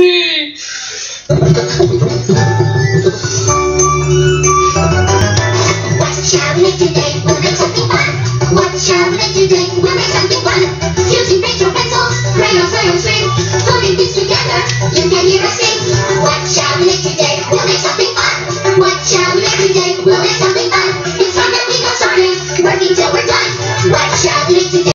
what shall we do today? We'll make something fun. What shall we do today? We'll make something fun. Using paper pencils, crayons, crayons, string. Putting things together, you can hear us sing. What shall we make today? We'll make something fun. What shall we make today? We'll make something fun. It's time that we know something. Working till we're done. What shall we make today?